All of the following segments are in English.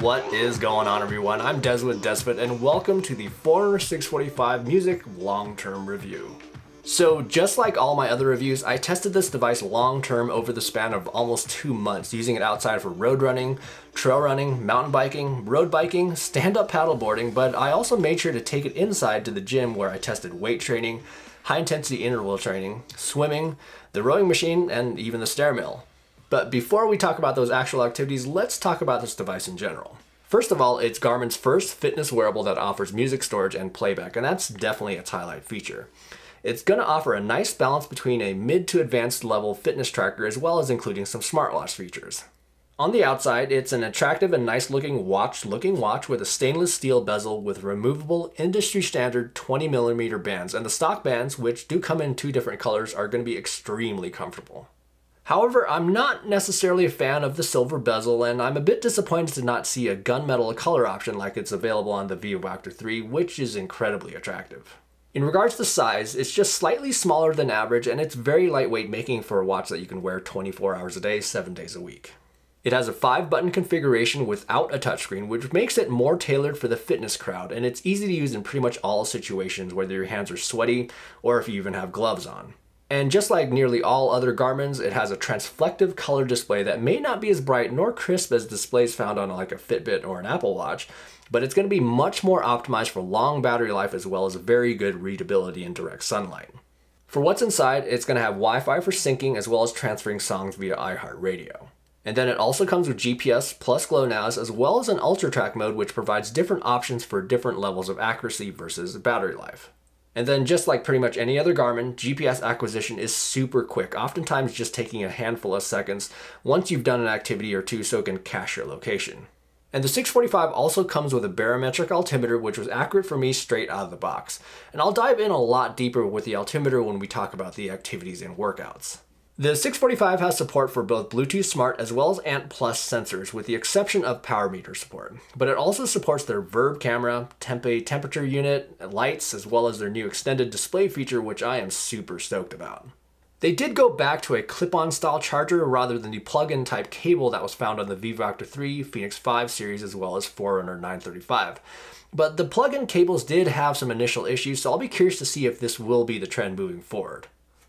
What is going on everyone? I'm Des with Desfit and welcome to the Forerunner 645 Music Long-Term Review. So just like all my other reviews, I tested this device long-term over the span of almost two months, using it outside for road running, trail running, mountain biking, road biking, stand-up paddleboarding, but I also made sure to take it inside to the gym where I tested weight training, high-intensity interval training, swimming, the rowing machine, and even the stair mill. But before we talk about those actual activities, let's talk about this device in general. First of all, it's Garmin's first fitness wearable that offers music storage and playback, and that's definitely its highlight feature. It's going to offer a nice balance between a mid to advanced level fitness tracker as well as including some smartwatch features. On the outside, it's an attractive and nice looking watch looking watch with a stainless steel bezel with removable industry standard 20mm bands, and the stock bands, which do come in two different colors, are going to be extremely comfortable. However, I'm not necessarily a fan of the silver bezel, and I'm a bit disappointed to not see a gunmetal color option like it's available on the Vivoactive 3, which is incredibly attractive. In regards to size, it's just slightly smaller than average, and it's very lightweight, making for a watch that you can wear 24 hours a day, 7 days a week. It has a 5-button configuration without a touchscreen, which makes it more tailored for the fitness crowd, and it's easy to use in pretty much all situations, whether your hands are sweaty or if you even have gloves on. And just like nearly all other Garmin's, it has a transflective color display that may not be as bright nor crisp as displays found on like a Fitbit or an Apple Watch, but it's going to be much more optimized for long battery life as well as very good readability in direct sunlight. For what's inside, it's going to have Wi-Fi for syncing as well as transferring songs via iHeartRadio. And then it also comes with GPS plus GLONASS as well as an Ultra Track mode which provides different options for different levels of accuracy versus battery life. And then just like pretty much any other Garmin, GPS acquisition is super quick, oftentimes just taking a handful of seconds once you've done an activity or two so it can cache your location. And the 645 also comes with a barometric altimeter which was accurate for me straight out of the box. And I'll dive in a lot deeper with the altimeter when we talk about the activities and workouts. The 645 has support for both Bluetooth Smart as well as ANT Plus sensors with the exception of power meter support. But it also supports their VIRB camera, Tempe temperature unit, lights, as well as their new extended display feature which I am super stoked about. They did go back to a clip-on style charger rather than the plug-in type cable that was found on the Vivoactive 3, Fenix 5 series as well as Forerunner 935. But the plug-in cables did have some initial issues so I'll be curious to see if this will be the trend moving forward.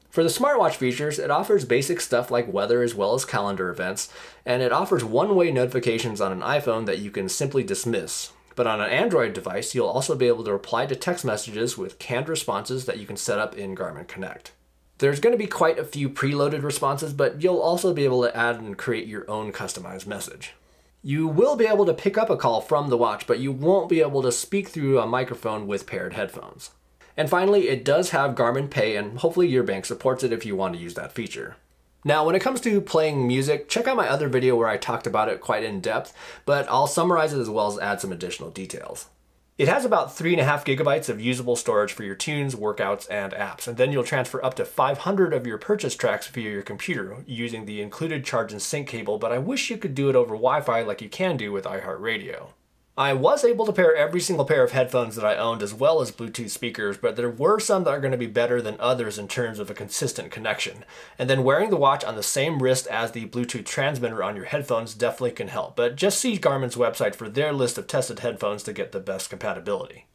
For the smartwatch features, it offers basic stuff like weather as well as calendar events, and it offers one-way notifications on an iPhone that you can simply dismiss. But on an Android device, you'll also be able to reply to text messages with canned responses that you can set up in Garmin Connect. There's going to be quite a few preloaded responses, but you'll also be able to add and create your own customized message. You will be able to pick up a call from the watch, but you won't be able to speak through a microphone with paired headphones. And finally, it does have Garmin Pay and hopefully your bank supports it if you want to use that feature. Now, when it comes to playing music, check out my other video where I talked about it quite in depth, but I'll summarize it as well as add some additional details. It has about 3.5 gigabytes of usable storage for your tunes, workouts, and apps, and then you'll transfer up to 500 of your purchase tracks via your computer using the included charge and sync cable, but I wish you could do it over Wi-Fi like you can do with iHeartRadio. I was able to pair every single pair of headphones that I owned as well as Bluetooth speakers, but there were some that are going to be better than others in terms of a consistent connection. And then wearing the watch on the same wrist as the Bluetooth transmitter on your headphones definitely can help, but just see Garmin's website for their list of tested headphones to get the best compatibility.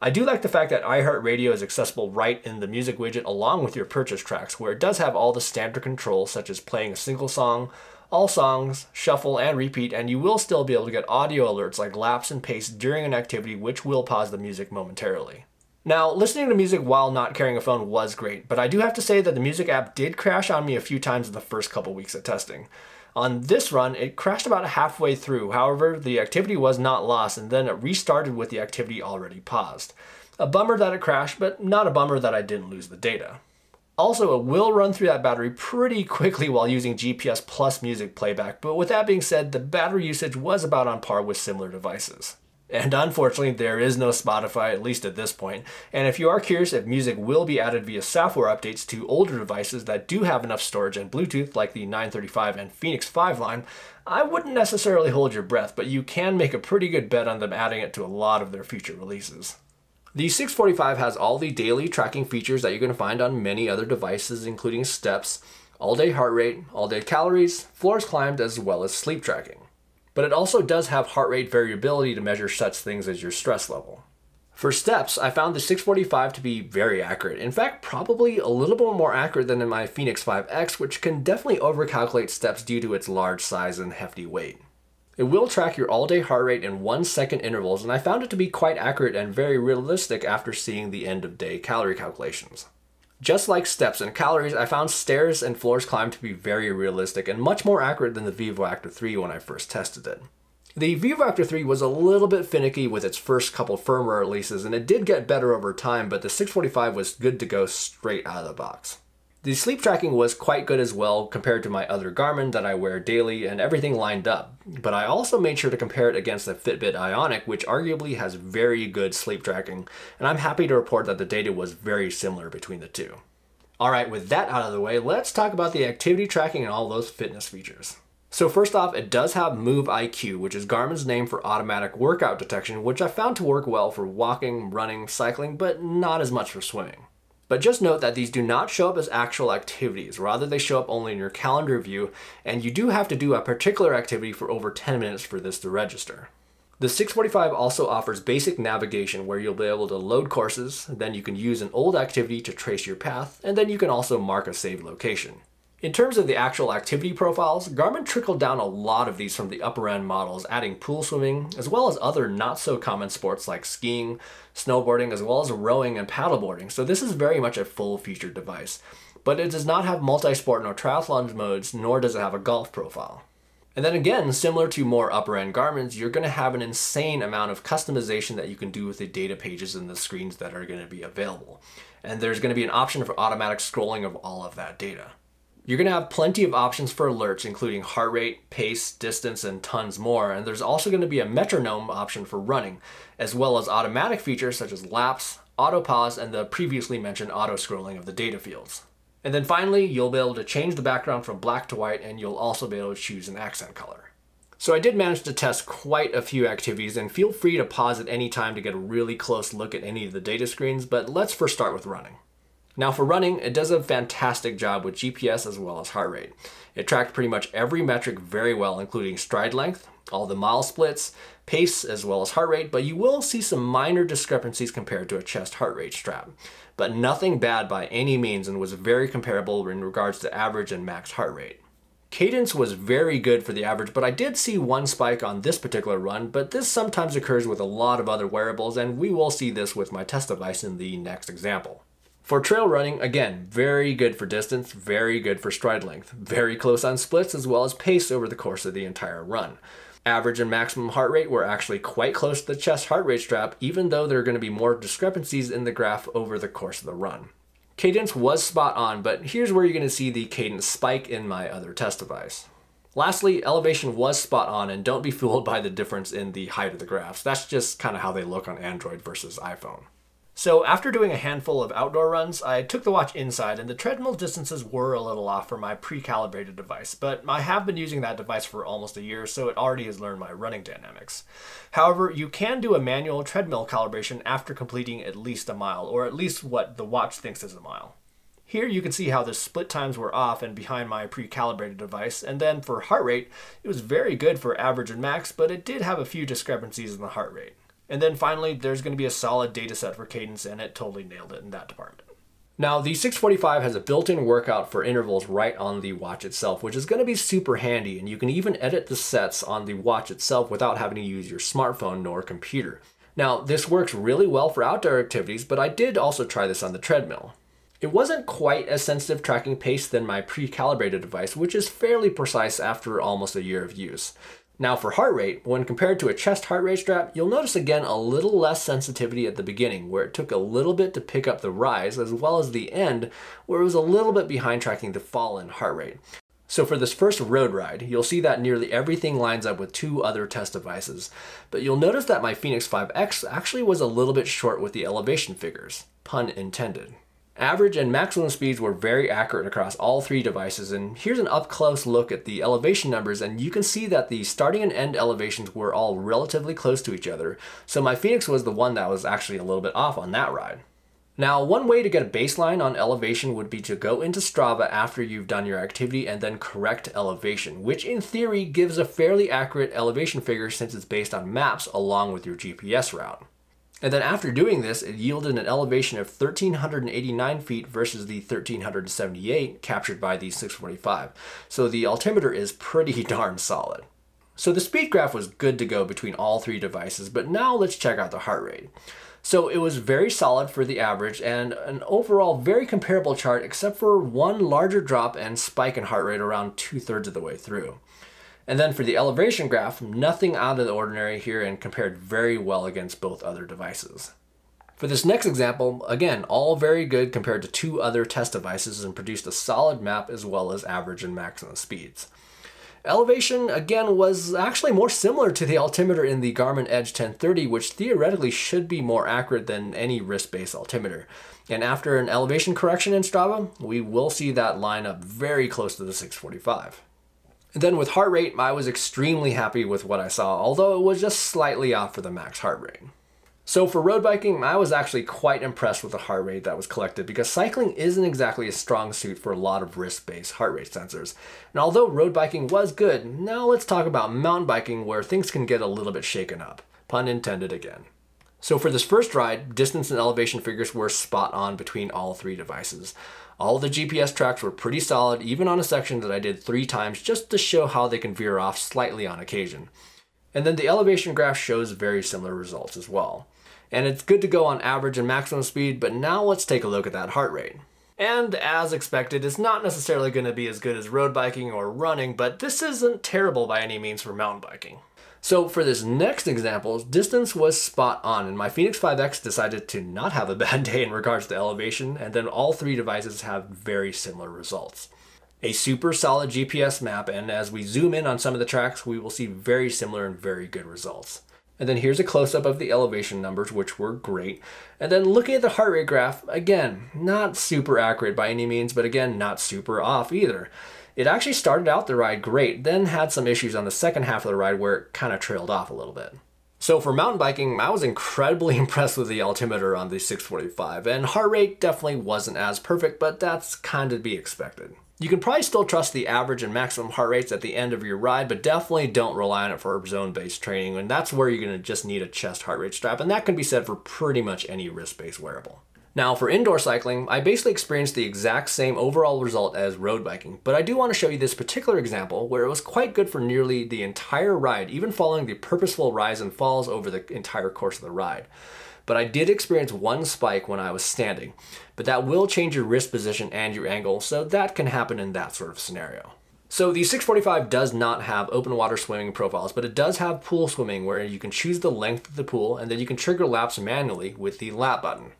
I do like the fact that iHeartRadio is accessible right in the music widget along with your purchase tracks, where it does have all the standard controls such as playing a single song, all songs, shuffle, and repeat, and you will still be able to get audio alerts like laps and pace during an activity which will pause the music momentarily. Now, listening to music while not carrying a phone was great, but I do have to say that the music app did crash on me a few times in the first couple weeks of testing. On this run, it crashed about halfway through, however, the activity was not lost and then it restarted with the activity already paused. A bummer that it crashed, but not a bummer that I didn't lose the data. Also, it will run through that battery pretty quickly while using GPS plus music playback, but with that being said, the battery usage was about on par with similar devices. And unfortunately, there is no Spotify, at least at this point. And if you are curious if music will be added via software updates to older devices that do have enough storage and Bluetooth, like the 935 and Fenix 5 line, I wouldn't necessarily hold your breath, but you can make a pretty good bet on them adding it to a lot of their future releases. The 645 has all the daily tracking features that you're going to find on many other devices, including steps, all-day heart rate, all-day calories, floors climbed, as well as sleep tracking. but it also does have heart rate variability to measure such things as your stress level. For steps, I found the 645 to be very accurate. In fact, probably a little bit more accurate than in my Fenix 5X, which can definitely overcalculate steps due to its large size and hefty weight. It will track your all-day heart rate in one second intervals, and I found it to be quite accurate and very realistic after seeing the end-of-day calorie calculations. Just like steps and calories, I found stairs and floors climbed to be very realistic and much more accurate than the Vivoactive 3 when I first tested it. The Vivoactive 3 was a little bit finicky with its first couple firmware releases, and it did get better over time, but the 645 was good to go straight out of the box. The sleep tracking was quite good as well compared to my other Garmin that I wear daily and everything lined up, but I also made sure to compare it against the Fitbit Ionic which arguably has very good sleep tracking and I'm happy to report that the data was very similar between the two. Alright, with that out of the way, let's talk about the activity tracking and all those fitness features. So first off, it does have Move IQ, which is Garmin's name for automatic workout detection, which I found to work well for walking, running, cycling, but not as much for swimming. But just note that these do not show up as actual activities, rather they show up only in your calendar view, and you do have to do a particular activity for over 10 minutes for this to register. The 645 also offers basic navigation where you'll be able to load courses, then you can use an old activity to trace your path, and then you can also mark a saved location. In terms of the actual activity profiles, Garmin trickled down a lot of these from the upper end models, adding pool swimming, as well as other not so common sports like skiing, snowboarding, as well as rowing and paddleboarding, so this is very much a full featured device. But it does not have multi-sport nor triathlon modes, nor does it have a golf profile. And then again, similar to more upper end Garmin's, you're going to have an insane amount of customization that you can do with the data pages and the screens that are going to be available. And there's going to be an option for automatic scrolling of all of that data. You're going to have plenty of options for alerts, including heart rate, pace, distance, and tons more. And there's also going to be a metronome option for running, as well as automatic features such as laps, auto pause, and the previously mentioned auto scrolling of the data fields. And then finally, you'll be able to change the background from black to white, and you'll also be able to choose an accent color. So I did manage to test quite a few activities, and feel free to pause at any time to get a really close look at any of the data screens, but let's first start with running. Now for running, it does a fantastic job with GPS as well as heart rate. It tracked pretty much every metric very well, including stride length, all the mile splits, pace, as well as heart rate, but you will see some minor discrepancies compared to a chest heart rate strap. But nothing bad by any means and was very comparable in regards to average and max heart rate. Cadence was very good for the average, but I did see one spike on this particular run, but this sometimes occurs with a lot of other wearables, and we will see this with my test device in the next example. For trail running, again, very good for distance, very good for stride length, very close on splits as well as pace over the course of the entire run. Average and maximum heart rate were actually quite close to the chest heart rate strap, even though there are going to be more discrepancies in the graph over the course of the run. Cadence was spot on, but here's where you're going to see the cadence spike in my other test device. Lastly, elevation was spot on, and don't be fooled by the difference in the height of the graphs. That's just kind of how they look on Android versus iPhone. So after doing a handful of outdoor runs, I took the watch inside and the treadmill distances were a little off for my pre-calibrated device, but I have been using that device for almost a year, so it already has learned my running dynamics. However, you can do a manual treadmill calibration after completing at least a mile, or at least what the watch thinks is a mile. Here you can see how the split times were off and behind my pre-calibrated device, and then for heart rate, it was very good for average and max, but it did have a few discrepancies in the heart rate. And then finally, there's going to be a solid data set for cadence, and it totally nailed it in that department. Now, the 645 has a built-in workout for intervals right on the watch itself, which is going to be super handy, and you can even edit the sets on the watch itself without having to use your smartphone nor computer. Now, this works really well for outdoor activities, but I did also try this on the treadmill. It wasn't quite as sensitive tracking pace than my pre-calibrated device, which is fairly precise after almost a year of use. Now for heart rate, when compared to a chest heart rate strap, you'll notice again a little less sensitivity at the beginning, where it took a little bit to pick up the rise, as well as the end, where it was a little bit behind tracking the fall in heart rate. So for this first road ride, you'll see that nearly everything lines up with two other test devices, but you'll notice that my Fenix 5X actually was a little bit short with the elevation figures, pun intended. Average and maximum speeds were very accurate across all three devices and here's an up close look at the elevation numbers and you can see that the starting and end elevations were all relatively close to each other so my Fenix was the one that was actually a little bit off on that ride. Now, one way to get a baseline on elevation would be to go into Strava after you've done your activity and then correct elevation, which in theory gives a fairly accurate elevation figure since it's based on maps along with your GPS route. And then after doing this, it yielded an elevation of 1,389 feet versus the 1,378 captured by the 645. So the altimeter is pretty darn solid. So the speed graph was good to go between all three devices, but now let's check out the heart rate. So it was very solid for the average and an overall very comparable chart except for one larger drop and spike in heart rate around two thirds of the way through. And then for the elevation graph, nothing out of the ordinary here and compared very well against both other devices. For this next example, again, all very good compared to two other test devices and produced a solid map as well as average and maximum speeds. Elevation, again, was actually more similar to the altimeter in the Garmin Edge 1030, which theoretically should be more accurate than any wrist-based altimeter. And after an elevation correction in Strava, we will see that line up very close to the 645. And then with heart rate, I was extremely happy with what I saw, although it was just slightly off for the max heart rate. So for road biking, I was actually quite impressed with the heart rate that was collected because cycling isn't exactly a strong suit for a lot of wrist-based heart rate sensors. And although road biking was good, now let's talk about mountain biking where things can get a little bit shaken up. Pun intended again. So for this first ride, distance and elevation figures were spot on between all three devices. All the GPS tracks were pretty solid, even on a section that I did three times just to show how they can veer off slightly on occasion. And then the elevation graph shows very similar results as well and it's good to go on average and maximum speed, but now let's take a look at that heart rate. And as expected, it's not necessarily going to be as good as road biking or running, but this isn't terrible by any means for mountain biking. So for this next example, distance was spot on, and my Fenix 5X decided to not have a bad day in regards to elevation, and then all three devices have very similar results. A super solid GPS map, and as we zoom in on some of the tracks, we will see very similar and very good results. And then here's a close-up of the elevation numbers, which were great. And then looking at the heart rate graph, again, not super accurate by any means, but again, not super off either. It actually started out the ride great, then had some issues on the second half of the ride where it kind of trailed off a little bit. So for mountain biking, I was incredibly impressed with the altimeter on the 645, and heart rate definitely wasn't as perfect, but that's kind of to be expected. You can probably still trust the average and maximum heart rates at the end of your ride, but definitely don't rely on it for zone-based training, and that's where you're going to just need a chest heart rate strap, and that can be said for pretty much any wrist-based wearable. Now for indoor cycling, I basically experienced the exact same overall result as road biking, but I do want to show you this particular example where it was quite good for nearly the entire ride, even following the purposeful rise and falls over the entire course of the ride but I did experience one spike when I was standing. But that will change your wrist position and your angle, so that can happen in that sort of scenario. So the 645 does not have open water swimming profiles, but it does have pool swimming where you can choose the length of the pool and then you can trigger laps manually with the lap button.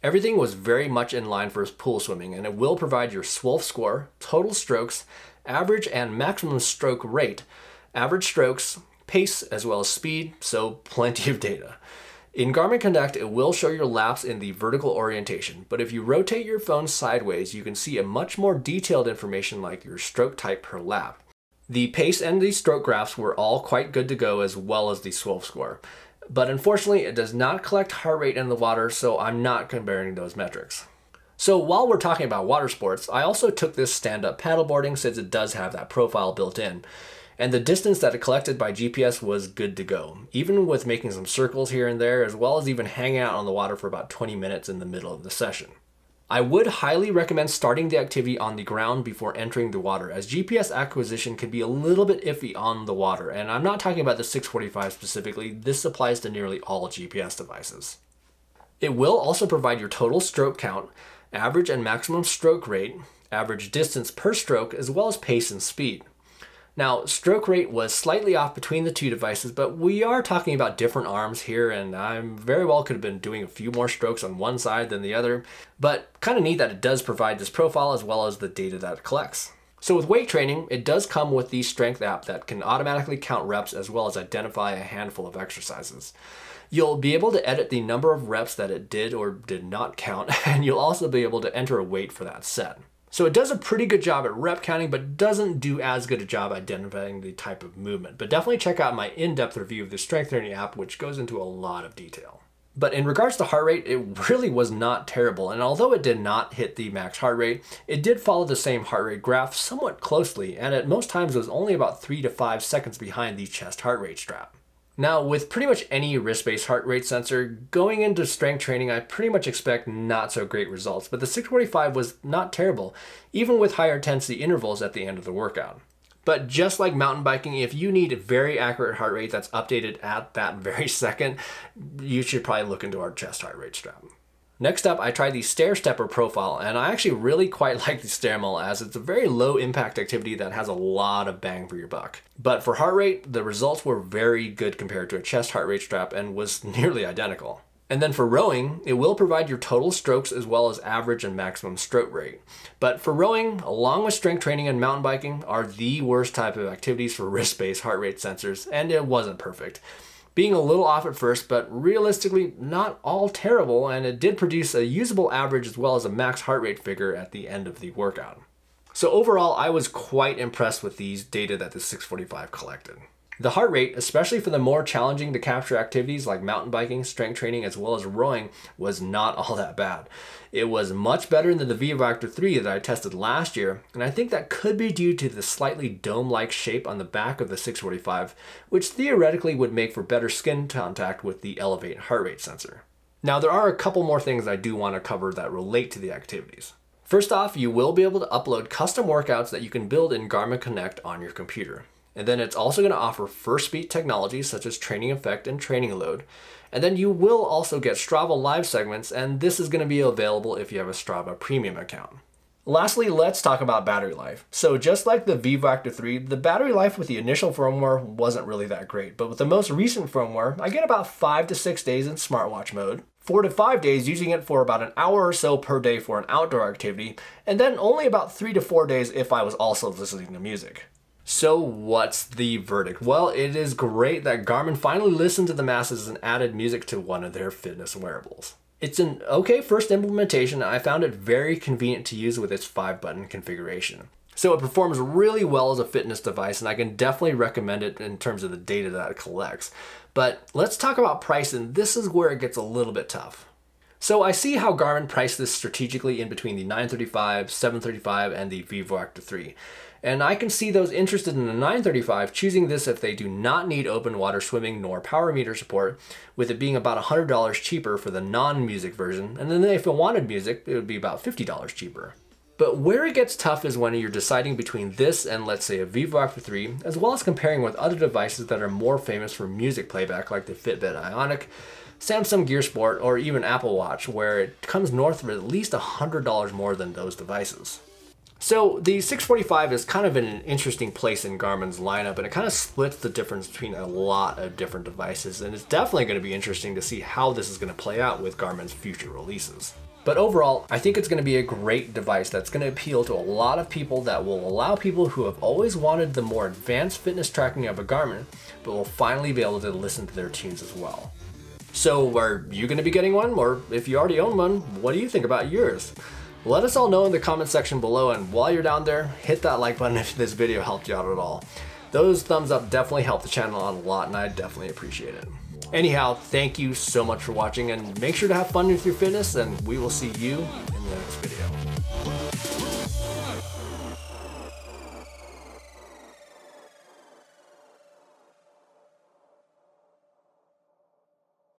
Everything was very much in line for pool swimming and it will provide your SWOLF score, total strokes, average and maximum stroke rate, average strokes, pace, as well as speed, so plenty of data. In Garmin Connect, it will show your laps in the vertical orientation, but if you rotate your phone sideways, you can see a much more detailed information like your stroke type per lap. The pace and the stroke graphs were all quite good to go as well as the SWOLF score. But unfortunately, it does not collect heart rate in the water, so I'm not comparing those metrics. So while we're talking about water sports, I also took this stand-up paddleboarding since it does have that profile built in and the distance that it collected by GPS was good to go, even with making some circles here and there, as well as even hanging out on the water for about 20 minutes in the middle of the session. I would highly recommend starting the activity on the ground before entering the water, as GPS acquisition can be a little bit iffy on the water, and I'm not talking about the 645 specifically, this applies to nearly all GPS devices. It will also provide your total stroke count, average and maximum stroke rate, average distance per stroke, as well as pace and speed. Now, stroke rate was slightly off between the two devices, but we are talking about different arms here, and I very well could have been doing a few more strokes on one side than the other, but kind of neat that it does provide this profile as well as the data that it collects. So with weight training, it does come with the strength app that can automatically count reps as well as identify a handful of exercises. You'll be able to edit the number of reps that it did or did not count, and you'll also be able to enter a weight for that set. So it does a pretty good job at rep counting, but doesn't do as good a job identifying the type of movement. But definitely check out my in-depth review of the strength training app, which goes into a lot of detail. But in regards to heart rate, it really was not terrible. And although it did not hit the max heart rate, it did follow the same heart rate graph somewhat closely. And at most times was only about three to five seconds behind the chest heart rate strap. Now, with pretty much any wrist-based heart rate sensor, going into strength training, I pretty much expect not so great results, but the 645 was not terrible, even with higher intensity intervals at the end of the workout. But just like mountain biking, if you need a very accurate heart rate that's updated at that very second, you should probably look into our chest heart rate strap. Next up, I tried the Stair Stepper profile, and I actually really quite like the Stairmill as it's a very low impact activity that has a lot of bang for your buck. But for heart rate, the results were very good compared to a chest heart rate strap and was nearly identical. And then for rowing, it will provide your total strokes as well as average and maximum stroke rate. But for rowing, along with strength training and mountain biking, are the worst type of activities for wrist-based heart rate sensors, and it wasn't perfect being a little off at first, but realistically not all terrible, and it did produce a usable average as well as a max heart rate figure at the end of the workout. So overall, I was quite impressed with these data that the 645 collected. The heart rate, especially for the more challenging to capture activities like mountain biking, strength training, as well as rowing, was not all that bad. It was much better than the Vivoactive 3 that I tested last year, and I think that could be due to the slightly dome-like shape on the back of the 645, which theoretically would make for better skin contact with the Elevate heart rate sensor. Now there are a couple more things I do want to cover that relate to the activities. First off, you will be able to upload custom workouts that you can build in Garmin Connect on your computer. And then it's also going to offer Firstbeat technologies such as training effect and training load. And then you will also get Strava live segments, and this is going to be available if you have a Strava premium account. Lastly, let's talk about battery life. So just like the Vivoactive 3, the battery life with the initial firmware wasn't really that great, but with the most recent firmware, I get about 5 to 6 days in smartwatch mode, 4 to 5 days using it for about an hour or so per day for an outdoor activity, and then only about 3 to 4 days if I was also listening to music. So what's the verdict? Well, it is great that Garmin finally listened to the masses and added music to one of their fitness wearables. It's an okay first implementation I found it very convenient to use with its 5 button configuration. So it performs really well as a fitness device and I can definitely recommend it in terms of the data that it collects. But let's talk about price and this is where it gets a little bit tough. So I see how Garmin priced this strategically in between the 935, 735, and the Vivoactive 3. And I can see those interested in the 935 choosing this if they do not need open water swimming nor power meter support, with it being about $100 cheaper for the non-music version, and then if it wanted music, it would be about $50 cheaper. But where it gets tough is when you're deciding between this and let's say a Vivoactive 3, as well as comparing with other devices that are more famous for music playback like the Fitbit Ionic, Samsung Gear Sport, or even Apple Watch, where it comes north of at least $100 more than those devices. So the 645 is kind of in an interesting place in Garmin's lineup and it kind of splits the difference between a lot of different devices and it's definitely going to be interesting to see how this is going to play out with Garmin's future releases. But overall, I think it's going to be a great device that's going to appeal to a lot of people that will allow people who have always wanted the more advanced fitness tracking of a Garmin, but will finally be able to listen to their tunes as well. So are you going to be getting one? Or if you already own one, what do you think about yours? Let us all know in the comment section below and while you're down there, hit that like button if this video helped you out at all. Those thumbs up definitely help the channel out a lot and I definitely appreciate it. Anyhow, thank you so much for watching and make sure to have fun with your fitness and we will see you in the next video.